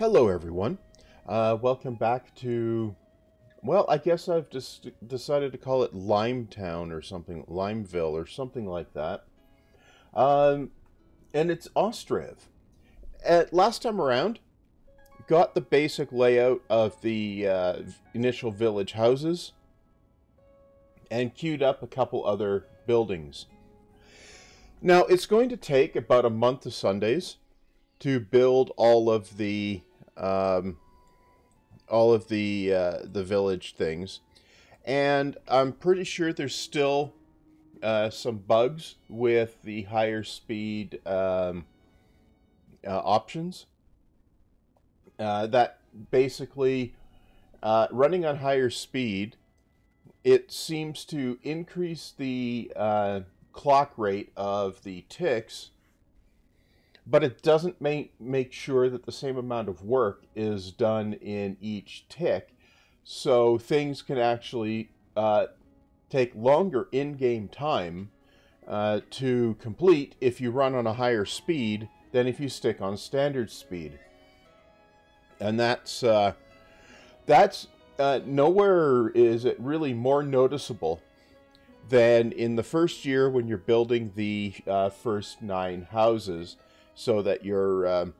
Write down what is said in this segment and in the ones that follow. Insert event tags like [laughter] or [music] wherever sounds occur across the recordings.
Hello, everyone. Uh, welcome back to. Well, I guess I've just decided to call it Limetown or something, Limeville or something like that. Um, and it's Ostriv. At last time around, got the basic layout of the uh, initial village houses and queued up a couple other buildings. Now, it's going to take about a month of Sundays to build all of the um, all of the uh, the village things, and I'm pretty sure there's still uh, some bugs with the higher speed um, uh, options. Uh, that basically uh, running on higher speed, it seems to increase the uh, clock rate of the ticks but it doesn't make make sure that the same amount of work is done in each tick. So things can actually uh, take longer in-game time uh, to complete if you run on a higher speed than if you stick on standard speed. And that's uh, that's uh, nowhere is it really more noticeable than in the first year when you're building the uh, first nine houses so that your um,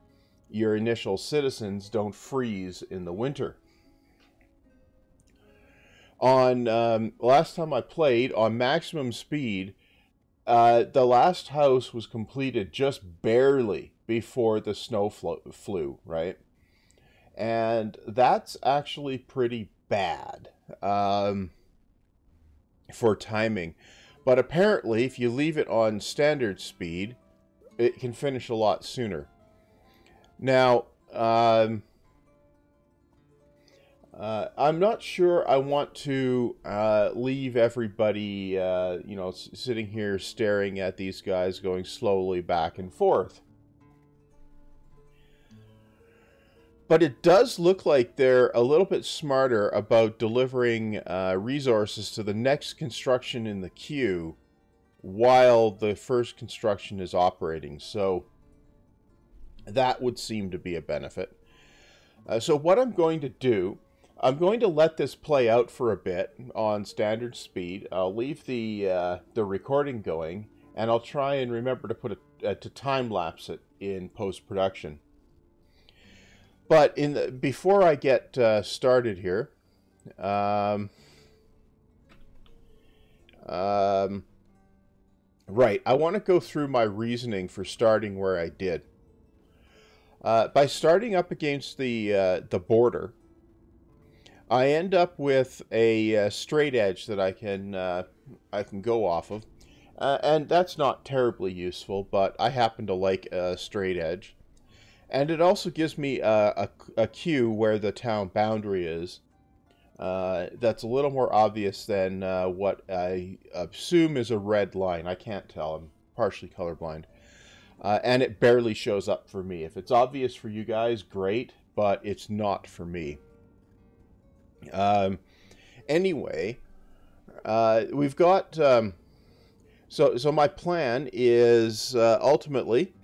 your initial citizens don't freeze in the winter. On um, last time I played on maximum speed, uh, the last house was completed just barely before the snow flew, right? And that's actually pretty bad um, for timing. But apparently, if you leave it on standard speed, it can finish a lot sooner. Now, um, uh, I'm not sure I want to uh, leave everybody, uh, you know, sitting here staring at these guys going slowly back and forth. But it does look like they're a little bit smarter about delivering uh, resources to the next construction in the queue while the first construction is operating. So that would seem to be a benefit. Uh, so what I'm going to do, I'm going to let this play out for a bit on standard speed. I'll leave the uh, the recording going, and I'll try and remember to put it uh, to time lapse it in post production. But in the, before I get uh, started here, um, um, Right. I want to go through my reasoning for starting where I did. Uh, by starting up against the uh, the border, I end up with a, uh, straight edge that I can uh, I can go off of, uh, and that's not terribly useful. But I happen to like a straight edge, and it also gives me a, a, a cue where the town boundary is, uh, that's a little more obvious than uh, what I assume is a red line. I can't tell. I'm partially colorblind. Uh, and it barely shows up for me. If it's obvious for you guys, great, but it's not for me. Um, anyway, uh, we've got. Um, so, so my plan is uh, ultimately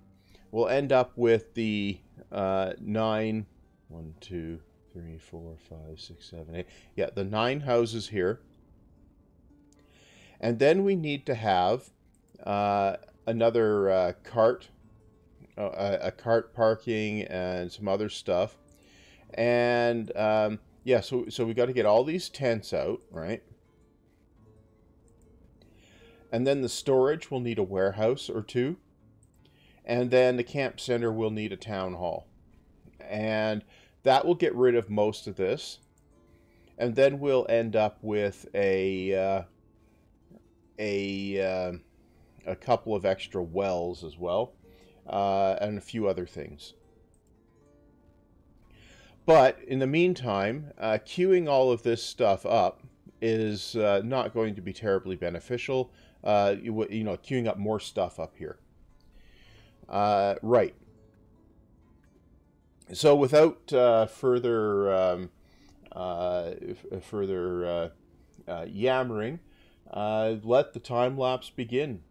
we'll end up with the nine, one, two, three, four, five, six, seven, eight. Yeah, the nine houses here. And then we need to have uh, another uh, cart, uh, a cart parking, and some other stuff. And um, yeah, so so we got to get all these tents out, right? And then the storage will need a warehouse or two. And then the camp center will need a town hall. And that will get rid of most of this. And then we'll end up with a uh, a uh, a couple of extra wells as well, uh, and a few other things. But in the meantime, uh, queuing all of this stuff up is uh, not going to be terribly beneficial. Uh, you, you, know, queuing up more stuff up here. right so without uh, further um, uh, further uh, uh, yammering, uh, let the time lapse begin.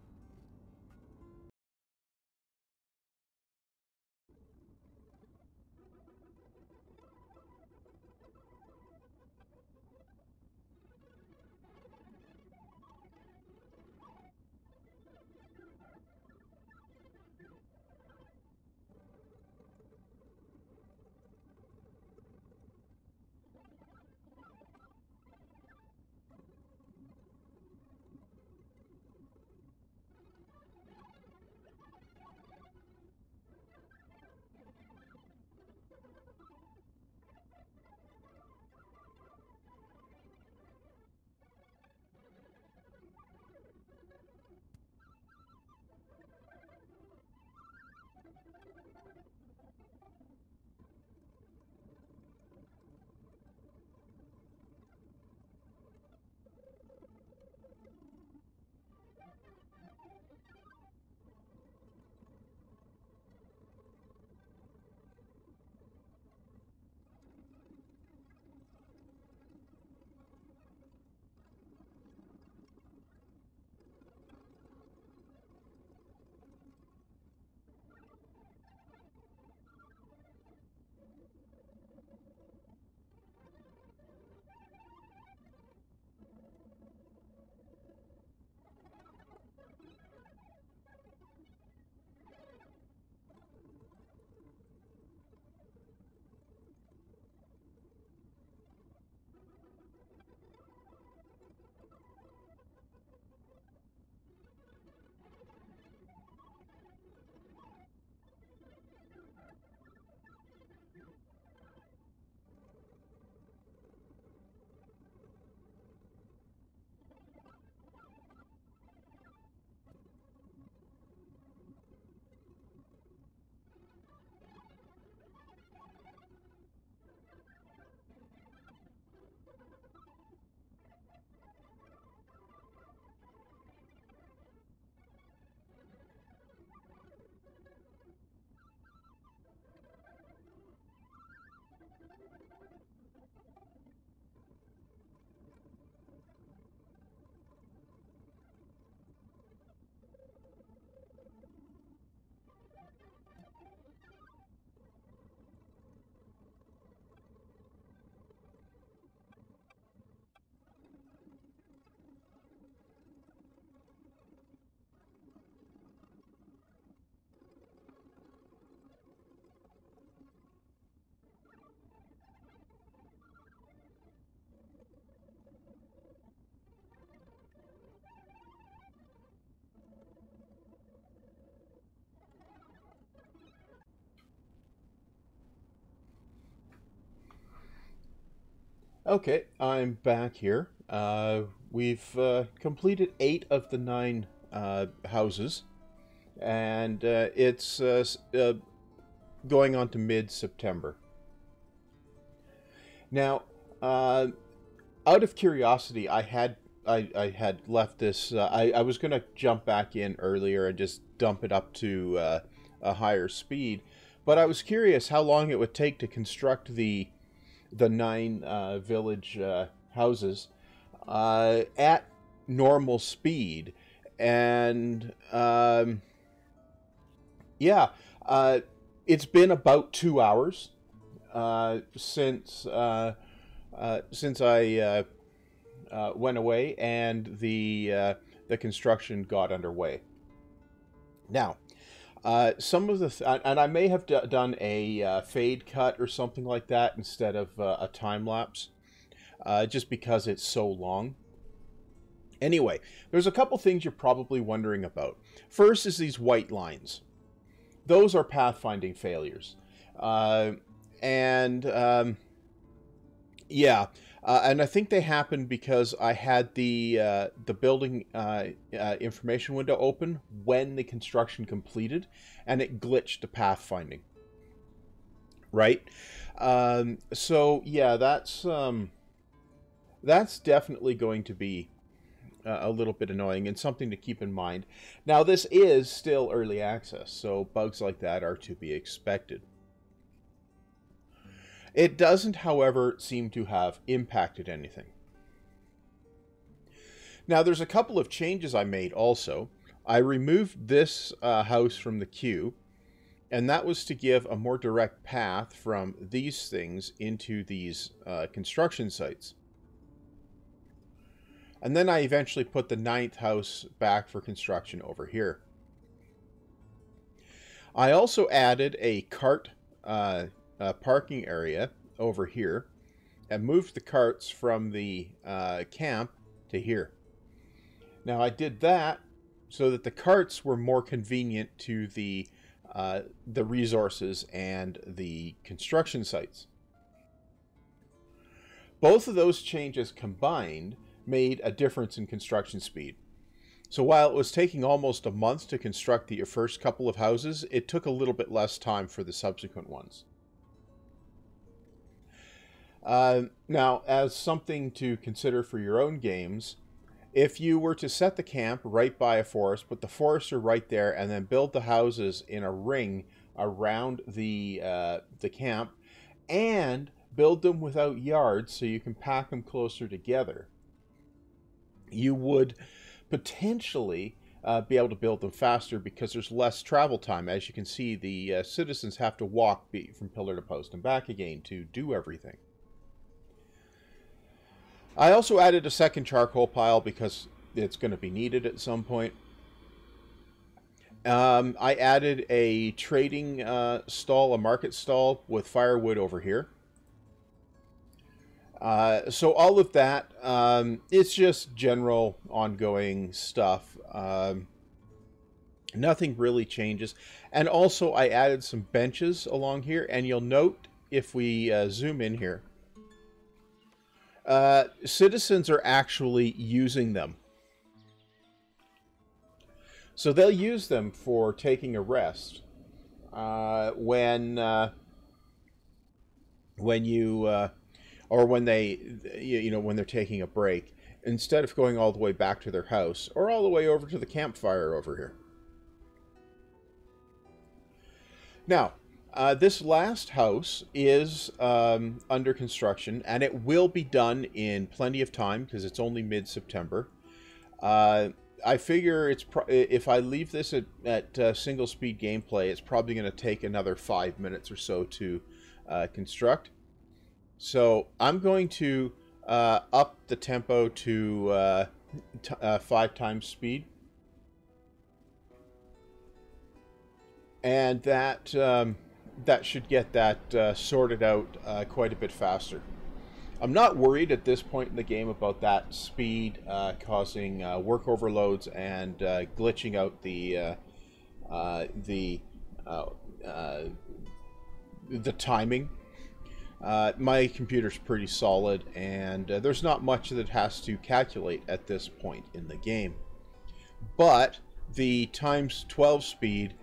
Okay, I'm back here. Uh, we've uh, completed eight of the nine uh, houses, and uh, it's uh, uh, going on to mid-September. Now, out of curiosity, I had I, I had left this. I I was gonna jump back in earlier and just dump it up to a higher speed, but I was curious how long it would take to construct the the nine uh, village uh, houses uh, at normal speed, and um, yeah, uh, it's been about two hours uh, since since I went away and the the construction got underway. Now, uh, some of the th- and I may have d- done a uh, fade cut or something like that instead of uh, a time lapse, uh, just because it's so long. Anyway, there's a couple things you're probably wondering about. First is these white lines. Those are pathfinding failures, uh, and um, yeah, uh, and I think they happened because I had the uh, the building uh, uh, information window open when the construction completed, and it glitched to pathfinding. Right, um, so yeah, that's um, that's definitely going to be uh, a little bit annoying and something to keep in mind. Now, this is still early access, so bugs like that are to be expected. It doesn't, however, seem to have impacted anything. Now, there's a couple of changes I made also. I removed this uh, house from the queue, and that was to give a more direct path from these things into these uh, construction sites. And then I eventually put the ninth house back for construction over here. I also added a cart uh, uh, parking area over here and moved the carts from the uh, camp to here. Now I did that so that the carts were more convenient to the uh, the resources and the construction sites. Both of those changes combined made a difference in construction speed. So while it was taking almost a month to construct the first couple of houses, it took a little bit less time for the subsequent ones. Uh, now, as something to consider for your own games, if you were to set the camp right by a forest, put the forester right there, and then build the houses in a ring around the uh, the camp, and build them without yards so you can pack them closer together, you would potentially uh, be able to build them faster because there's less travel time. As you can see, the uh, citizens have to walk from pillar to post and back again to do everything. I also added a second charcoal pile because it's going to be needed at some point. Um, I added a trading uh, stall, a market stall with firewood over here. Uh, so all of that, um, it's just general ongoing stuff. Um, nothing really changes. And also I added some benches along here, and you'll note if we uh, zoom in here, uh, citizens are actually using them. So they'll use them for taking a rest uh, when uh, when you uh, or when they you know when they're taking a break instead of going all the way back to their house or all the way over to the campfire over here. Now, uh, this last house is um, under construction, and it will be done in plenty of time because it's only mid-September. Uh, I figure it's if I leave this at, at uh, single speed gameplay, it's probably going to take another five minutes or so to uh, construct. So I'm going to uh, up the tempo to uh, five times speed. And that um, that should get that uh, sorted out uh, quite a bit faster. I'm not worried at this point in the game about that speed uh, causing uh, work overloads and uh, glitching out the the the timing my computer's pretty solid, and there's not much that has to calculate at this point in the game. But the times 12 speed,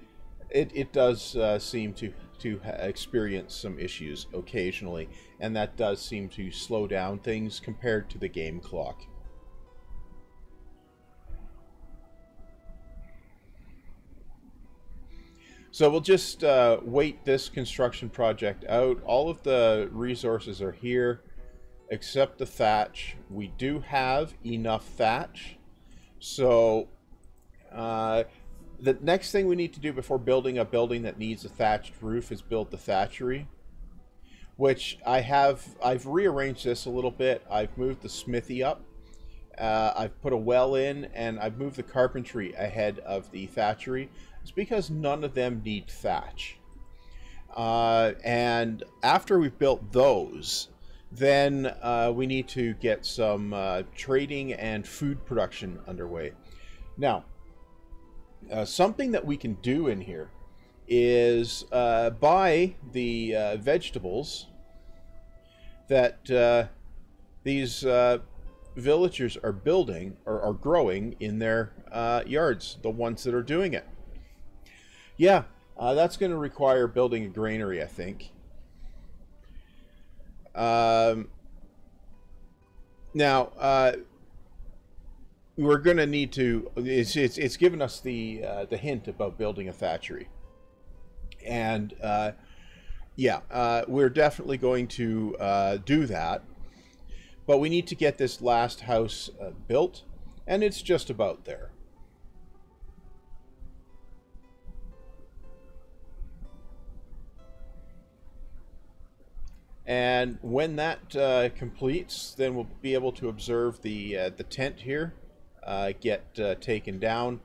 it, it does uh, seem to, to experience some issues occasionally, and that does seem to slow down things compared to the game clock. So we'll just uh, wait this construction project out. All of the resources are here, except the thatch. We do have enough thatch. So uh, the next thing we need to do before building a building that needs a thatched roof is build the thatchery. Which I have, I've rearranged this a little bit. I've moved the smithy up. Uh, I've put a well in, and I've moved the carpentry ahead of the thatchery it's because none of them need thatch. Uh, and after we've built those, then uh, we need to get some uh, trading and food production underway. Now, uh, something that we can do in here is uh, buy the uh, vegetables that these villagers are building or are growing in their yards, the ones that are doing it. Yeah, uh, that's going to require building a granary, I think. Um, now, uh, we're going to need to. It's, it's, it's given us the uh, the hint about building a thatchery, and uh, yeah, uh, we're definitely going to uh, do that. But we need to get this last house uh, built, and it's just about there. And when that uh, completes, then we'll be able to observe the the tent here get uh, taken down.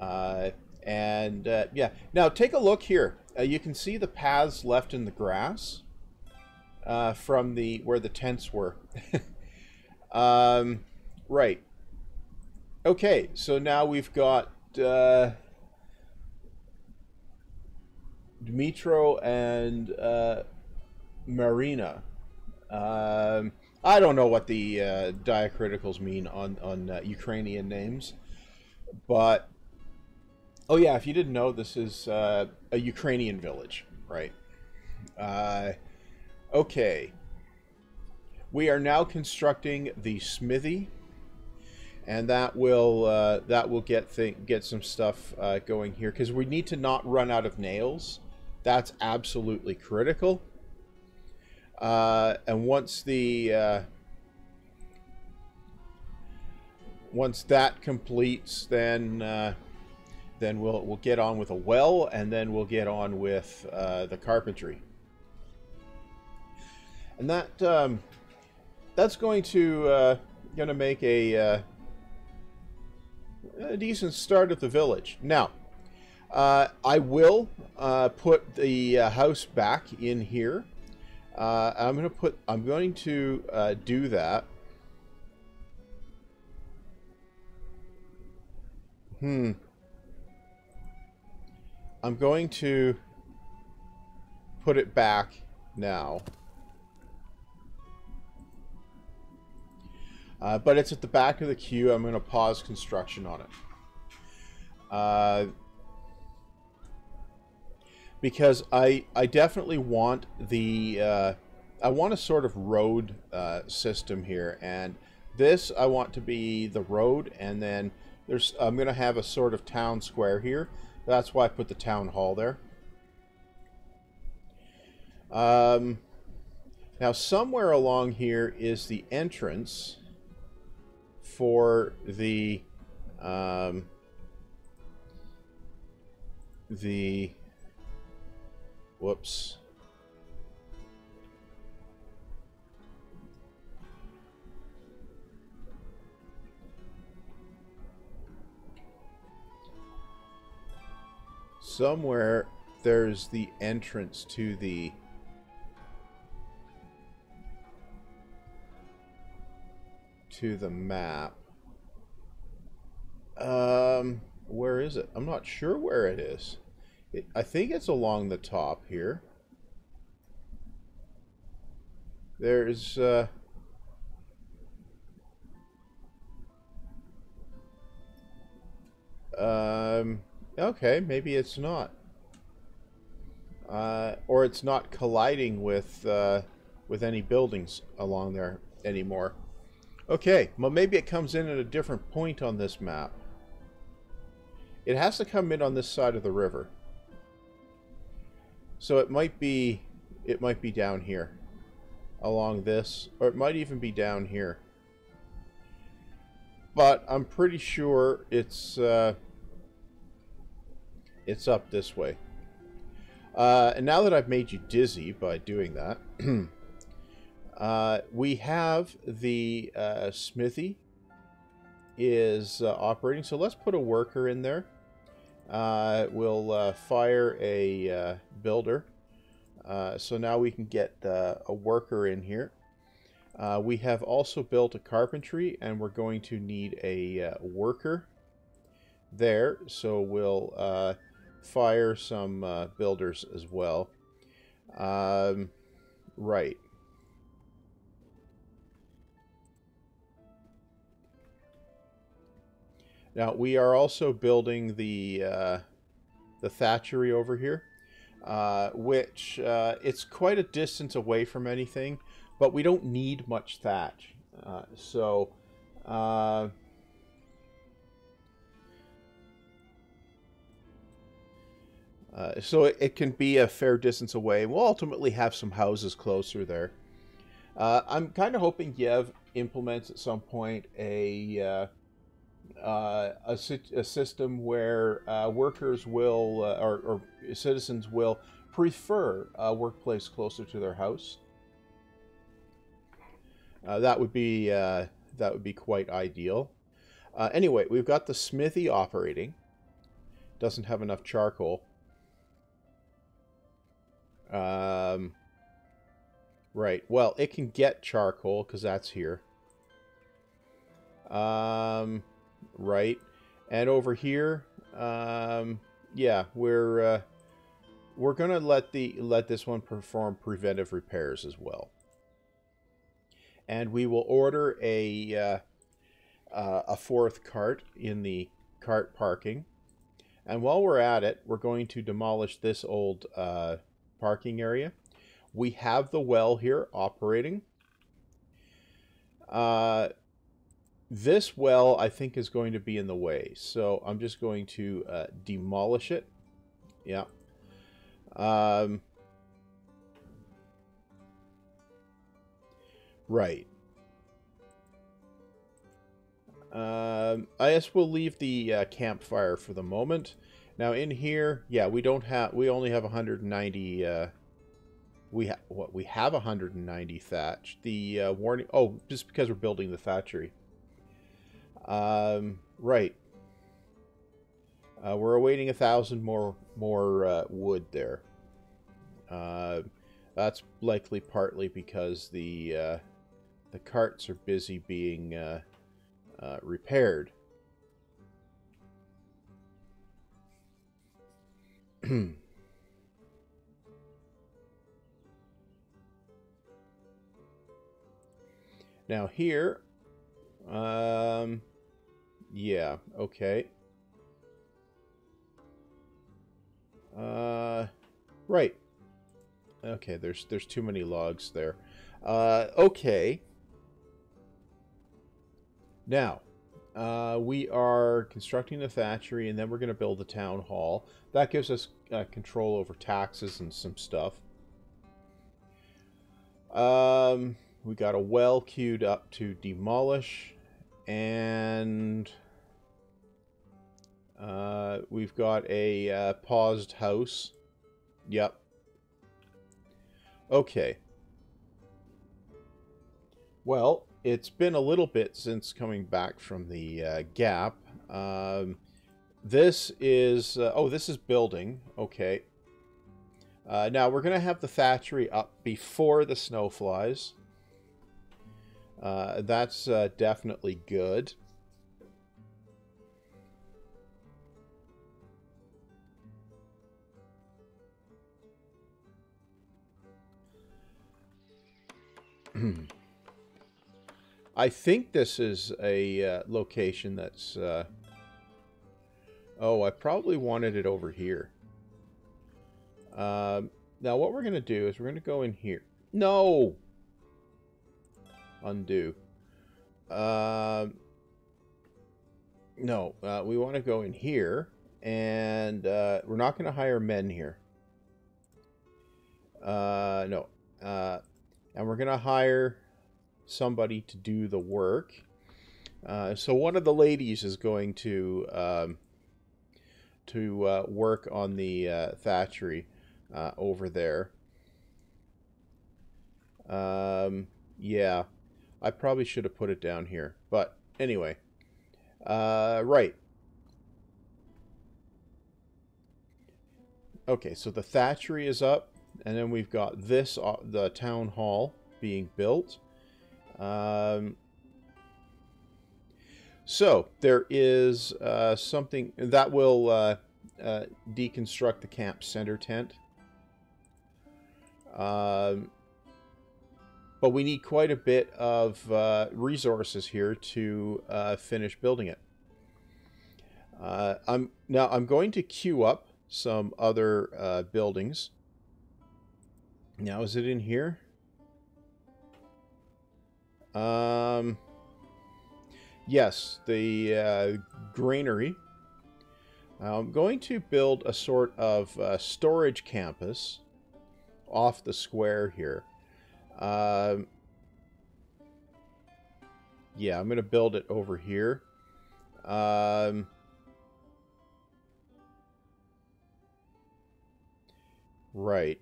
Uh, and uh, yeah, now take a look here. you can see the paths left in the grass from the where the tents were. [laughs] um, right. Okay, so now we've got Dmitro and Marina. Um, I don't know what the uh, diacriticals mean on on uh, Ukrainian names, but oh yeah, if you didn't know, this is uh, a Ukrainian village, right? Uh, okay, we are now constructing the smithy, and that will uh, that will get get some stuff uh, going here because we need to not run out of nails. That's absolutely critical. Uh, and once the uh, once that completes, then uh, then we'll we'll get on with a well, and then we'll get on with uh, the carpentry. And that um, that's going to uh, going to make a, uh, a decent start at the village. Now, I will put the house back in here. Uh, I'm going to put, I'm going to uh, do that. Hmm. I'm going to put it back now. Uh, but it's at the back of the queue. I'm going to pause construction on it. Because I I definitely want the uh, I want a sort of road uh, system here, and this I want to be the road, and then there's I'm gonna have a sort of town square here. That's why I put the town hall there. Um, now somewhere along here is the entrance for the um, the Whoops. Somewhere there's the entrance to the to the map. Um, where is it? I'm not sure where it is. It, I think it's along the top here. There's, uh... Um, okay, maybe it's not. Uh, or it's not colliding with, uh, with any buildings along there anymore. Okay, well maybe it comes in at a different point on this map. It has to come in on this side of the river. So it might be it might be down here along this or it might even be down here. But I'm pretty sure it's uh, it's up this way. Uh, and now that I've made you dizzy by doing that, [clears throat] uh, we have the uh, smithy is uh, operating. So let's put a worker in there. Uh, we'll uh, fire a builder. so now we can get a worker in here. we have also built a carpentry and we're going to need a worker there. So we'll fire some uh, builders as well. Um, right. Now we are also building the uh, the thatchery over here, uh, which uh, it's quite a distance away from anything, but we don't need much thatch. Uh, so uh, Uh, so it, it, can be a fair distance away. We'll ultimately have some houses closer there. I'm kind of hoping Yev implements at some point a uh, uh a, a, system where uh, workers will or, or, citizens will prefer a workplace closer to their house. that would be that would be quite ideal. anyway, we've got the smithy operating. Doesn't have enough charcoal. Um, right. Well, it can get charcoal because that's here. Um, right. And over here, um, yeah, we're uh, we're gonna let the let this one perform preventive repairs as well. And we will order a uh, uh, a fourth cart in the cart parking. And while we're at it, we're going to demolish this old uh, parking area. We have the well here operating. Uh, this well, I think, is going to be in the way. So I'm just going to uh, demolish it. Yeah. Um, right. Um, I guess we'll leave the uh, campfire for the moment. Now in here, yeah, we don't have, we only have 190, uh, we have, what, we have 190 thatch. The uh, warning, oh, just because we're building the thatchery. Um, right. Uh, we're awaiting a thousand more, more uh, wood there. Uh, that's likely partly because the, uh, the carts are busy being uh, uh, repaired. [clears throat] now here, um, yeah, okay. Uh, right. Okay, there's there's too many logs there. Uh, okay. Now, uh, we are constructing the thatchery, and then we're going to build the town hall. That gives us uh, control over taxes and some stuff. Um, we got a well queued up to demolish, and uh, we've got a uh, paused house. Yep. Okay. Well, it's been a little bit since coming back from the uh, gap. Um, this is, uh, oh, this is building. Okay. Uh, now, we're going to have the thatchery up before the snow flies. Uh, that's definitely good. I think this is a uh, location that's... Uh... Oh, I probably wanted it over here. Um, now what we're going to do is we're going to go in here. No! Undo. Um, no, uh, we want to go in here, and uh, we're not going to hire men here. Uh, no. And we're going to hire somebody to do the work. Uh, so one of the ladies is going to um, to uh, work on the uh, thatchery uh, over there. Um, yeah, I probably should have put it down here, but anyway, uh, right. Okay, so the thatchery is up, and then we've got this, uh, the town hall being built. Um, so there is uh, something that will uh, uh, deconstruct the camp center tent. Um, but we need quite a bit of uh, resources here to uh, finish building it. Uh, I'm now I'm going to queue up some other buildings. Now is it in here? Um, yes, the uh, granary. I'm going to build a sort of uh, storage campus off the square here. Um, yeah, I'm going to build it over here. Um, right.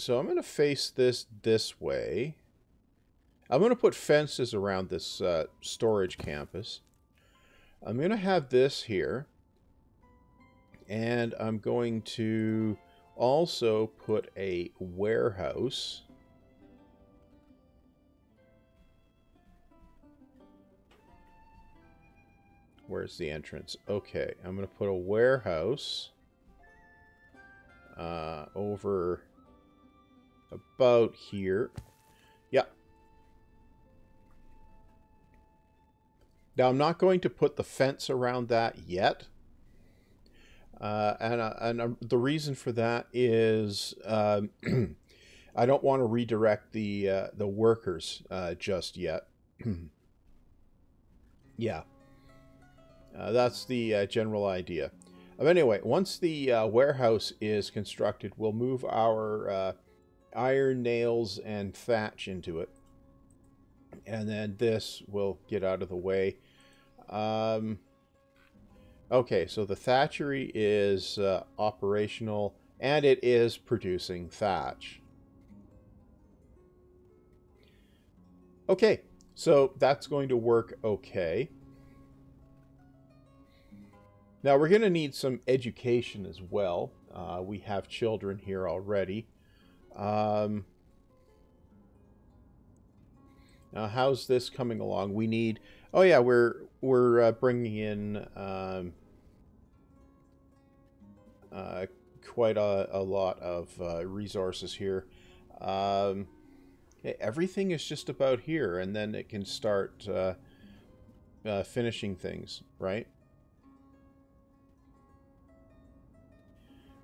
So I'm going to face this this way. I'm going to put fences around this uh, storage campus. I'm going to have this here. And I'm going to also put a warehouse. Where's the entrance? Okay, I'm going to put a warehouse uh, over about here. Yeah. Now, I'm not going to put the fence around that yet. Uh, and uh, and uh, the reason for that is um, [clears throat] I don't want to redirect the uh, the workers uh, just yet. [clears throat] yeah, uh, that's the general idea. But anyway, once the warehouse is constructed, we'll move our iron nails and thatch into it, and then this will get out of the way. Um, okay, so the thatchery is uh, operational and it is producing thatch. Okay, so that's going to work okay. Now we're going to need some education as well. Uh, we have children here already. Um, now how's this coming along? We need Oh yeah, we're we're uh, bringing in um, uh, quite a, a, lot of uh, resources here. Um, everything is just about here, and then it can start uh, uh, finishing things, right?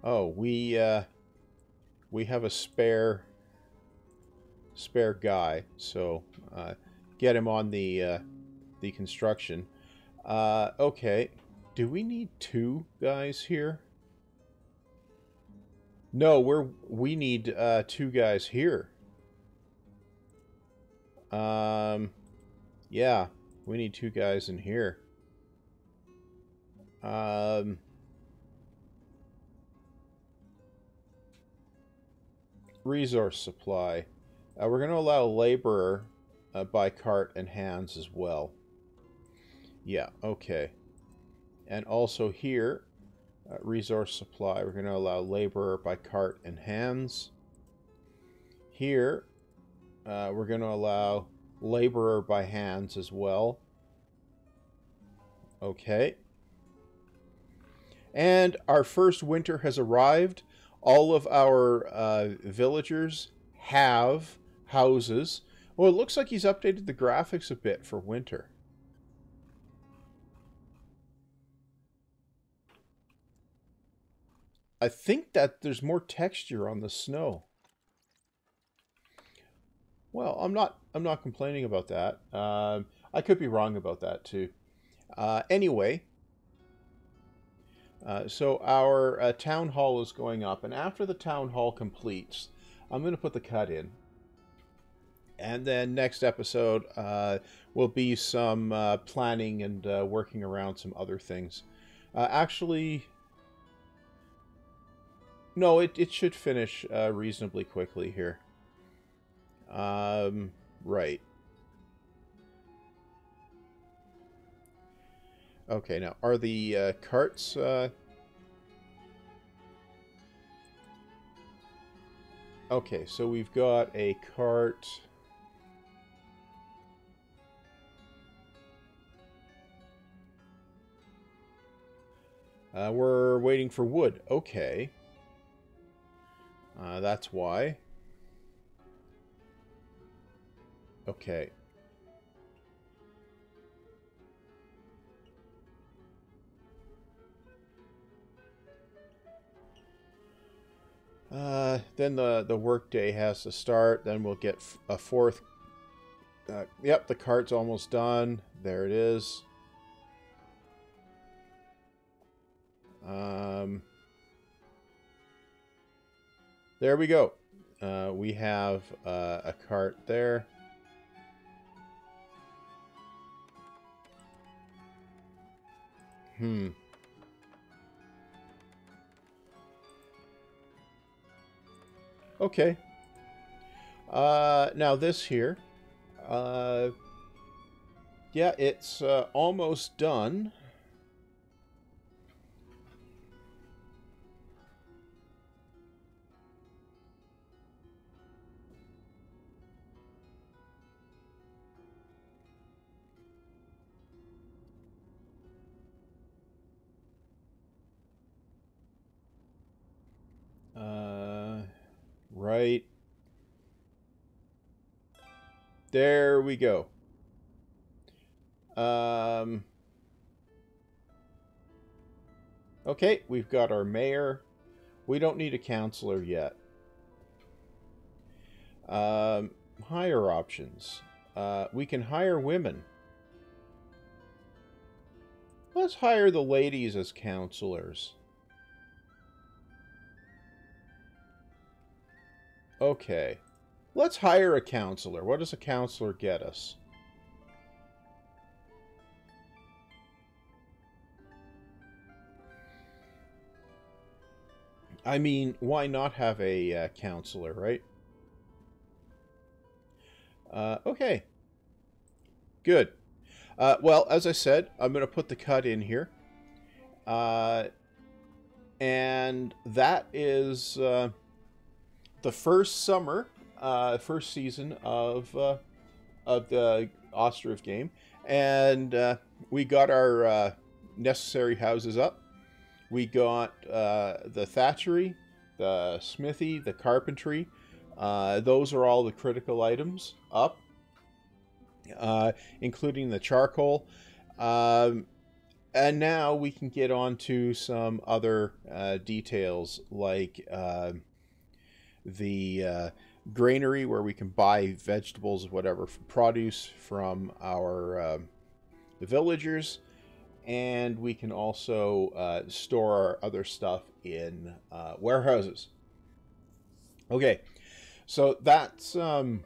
Oh, we uh, we have a spare spare guy, so get him on the the construction. Uh, okay. Do we need two guys here? No, we're we need uh, two guys here. Um, yeah, we need two guys in here. Um, resource supply. Uh, we're going to allow laborer uh, by cart and hands as well. Yeah, okay. And also here, uh, resource supply, we're going to allow laborer by cart and hands. Here, uh, we're going to allow laborer by hands as well. Okay. And our first winter has arrived. All of our uh, villagers have houses Well, it looks like he's updated the graphics a bit for winter. I think that there's more texture on the snow. Well, I'm not I'm not complaining about that. Um, I could be wrong about that too. Uh, anyway, uh, so our uh, town hall is going up, and after the town hall completes, I'm going to put the cut in. And then next episode uh, will be some uh, planning and uh, working around some other things. Actually, no, it, it should finish reasonably quickly here. Um, right. Okay, now, are the uh, carts... Uh... Okay, so we've got a cart... Uh, we're waiting for wood. Okay. Uh, that's why. Okay. Uh, then the, the workday has to start. Then we'll get a fourth. Uh, yep, the cart's almost done. There it is. Um, there we go. Uh, we have uh, a cart there. Hmm. Okay. Uh, now this here. Uh, yeah, it's uh, almost done. There we go. Um, okay, we've got our mayor. We don't need a counselor yet. Um, hire options. Uh, we can hire women. Let's hire the ladies as counselors. Okay. Let's hire a counselor. What does a counselor get us? I mean, why not have a uh, counselor, right? Uh, okay. Good. Uh, well, as I said, I'm going to put the cut in here. Uh, and that is uh, the first summer, uh, first season of uh, of the Ostriv game, and uh, we got our uh, necessary houses up. We got uh, the thatchery, the smithy, the carpentry. Uh, those are all the critical items up, including the charcoal. Um, and now we can get on to some other details like the granary where we can buy vegetables, whatever, produce from our uh, the villagers, and we can also uh, store our other stuff in uh, warehouses. Okay, so that's um,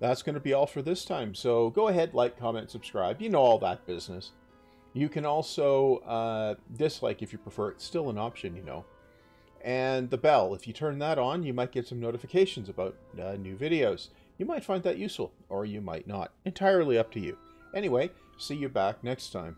that's going to be all for this time. So go ahead, like, comment, subscribe. You know all that business. You can also uh, dislike if you prefer. It's still an option, you know and the bell. If you turn that on, you might get some notifications about uh, new videos. You might find that useful, or you might not. Entirely up to you. Anyway, see you back next time.